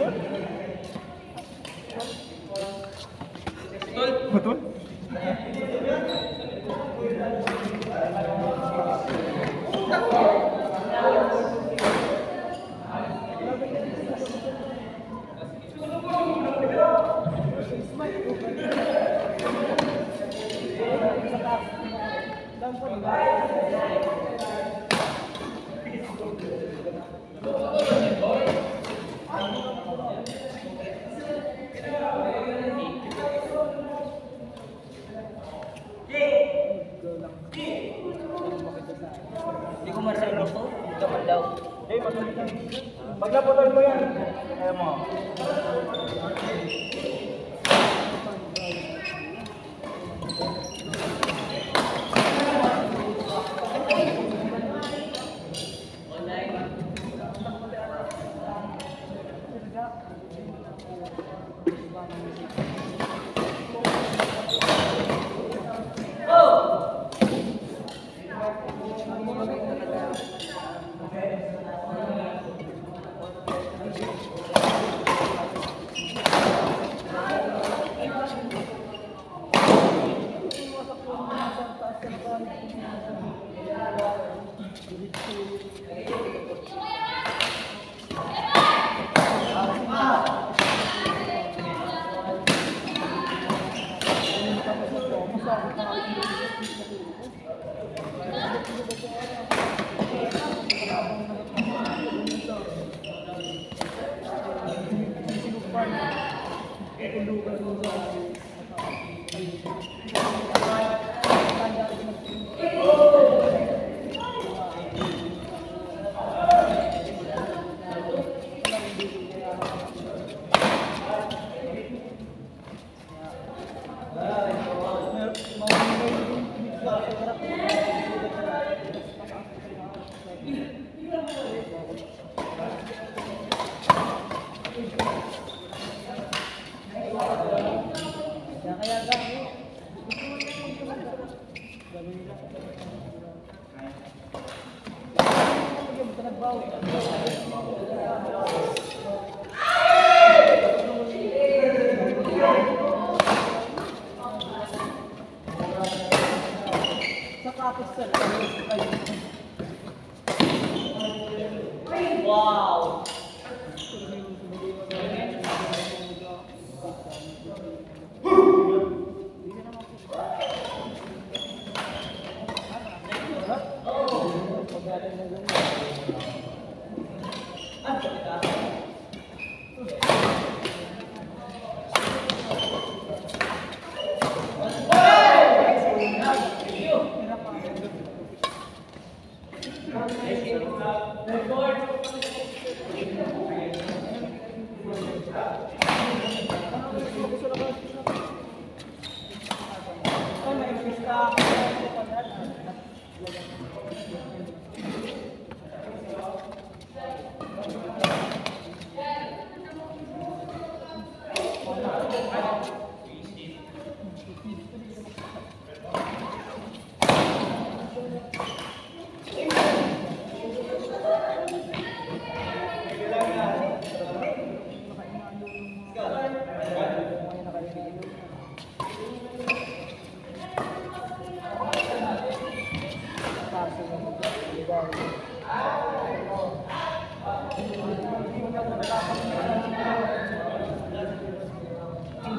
Betul? Betul? Betul? Eh. Pag napunan mo yan, ayaw mo. Thank you.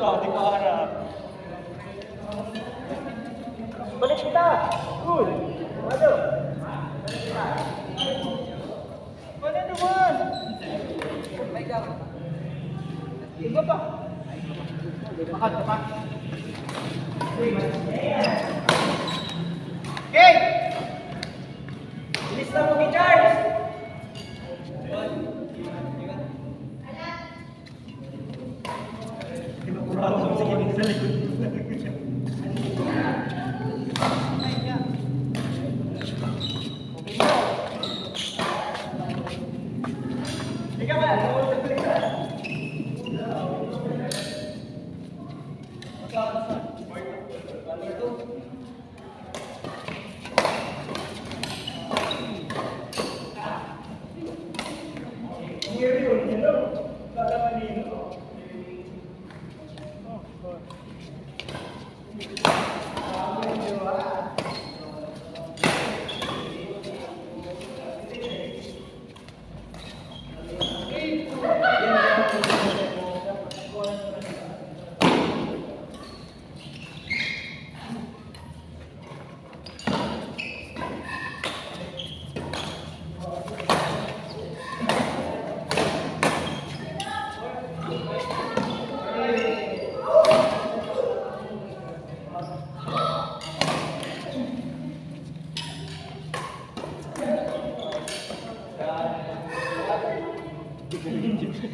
Hindi, di ko harap. Balik kita! Good. Ano? Ano naman? Iba pa. Makan ka Dale, dale.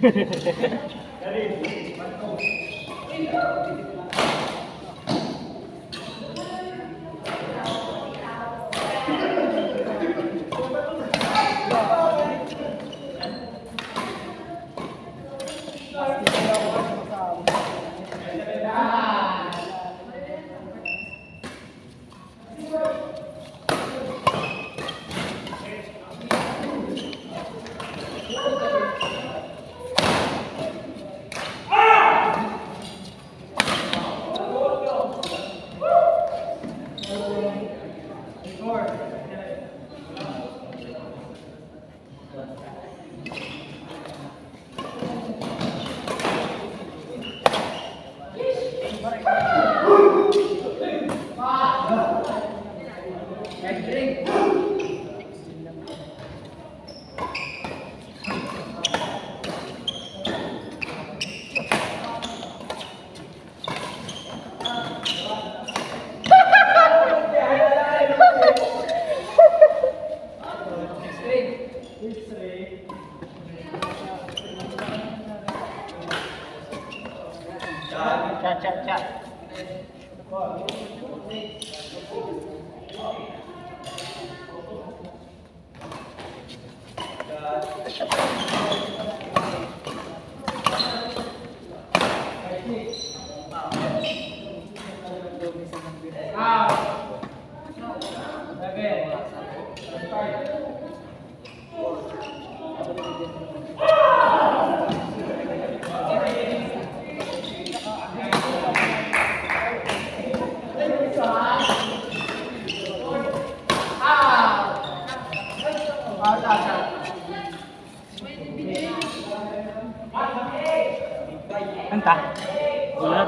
ハハハハ。chạy chạy chạy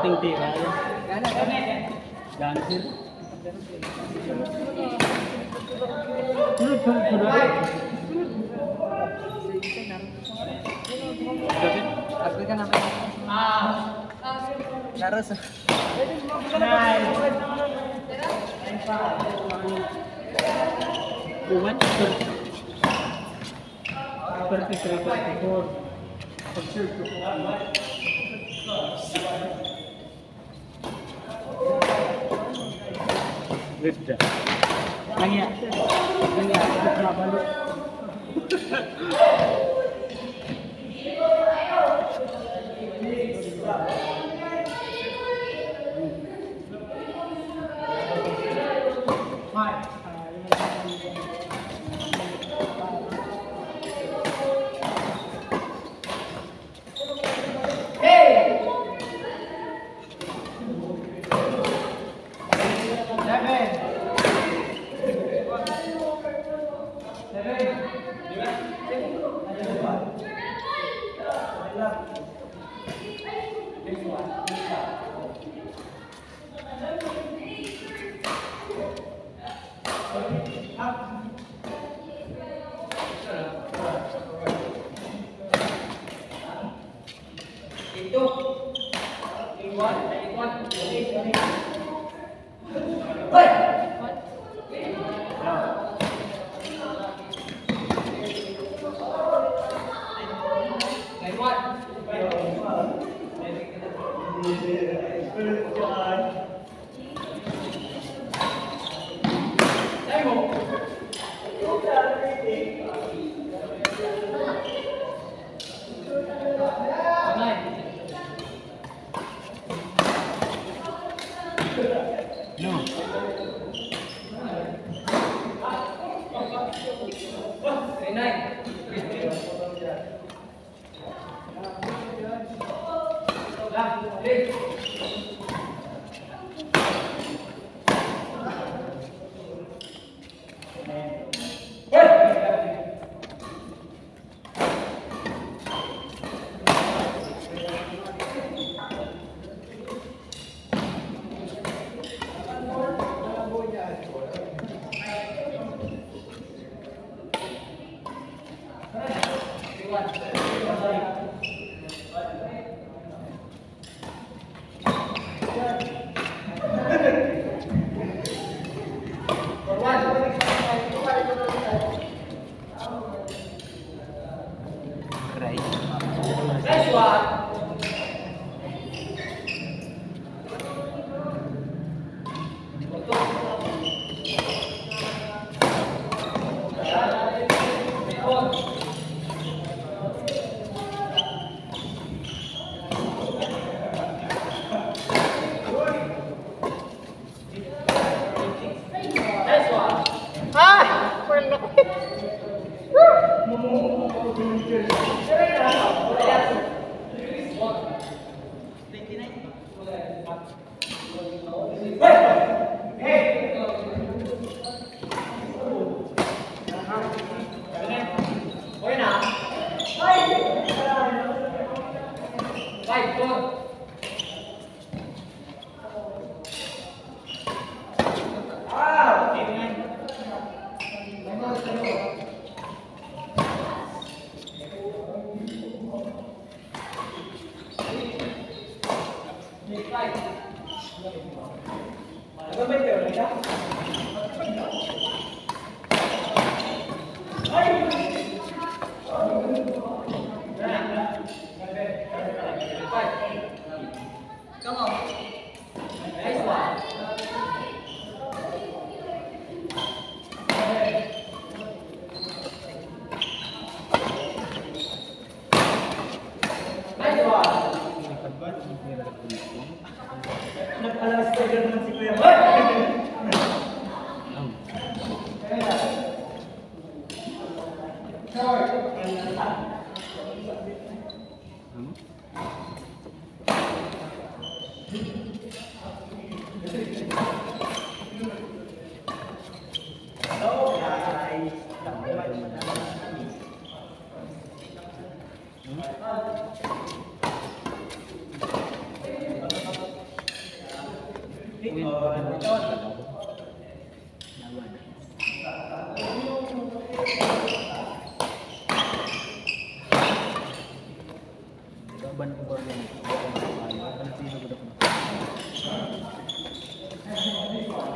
Wala ting tira. Dancer. Aku kan apa? Naros. Umat per 웹자. 장이야. 장이야. 나 빨리.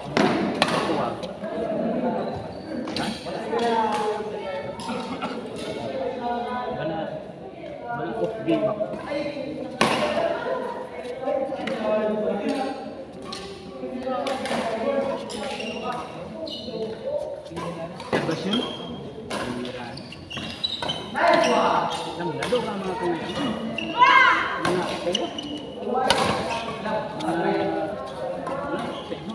Wala. Wala off game ako.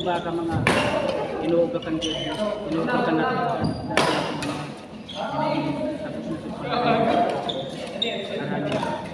po ba ka mga inuugat ang Diyos? Inuugat ka na Tapos na sa